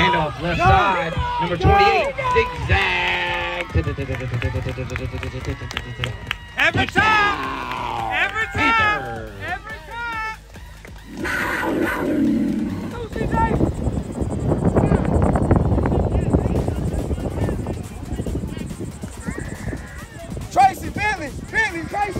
Left side, number 28, zigzag. Every time! Every time! Every time! Go, CJ! Tracy, Bentley, Bentley, Tracy.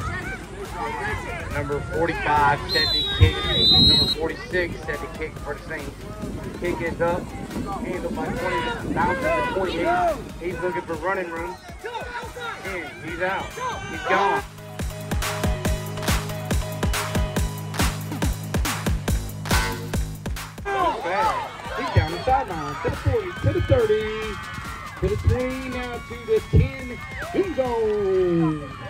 Number 45 set to kick. Number 46 set to kick for the Saints. Kick is up. Handled by 20. Bounces to 28. He's looking for running room. And he's out. He's gone. He's down the sideline. To the 40, to the 30, to the 20, now to the 10. Bingo!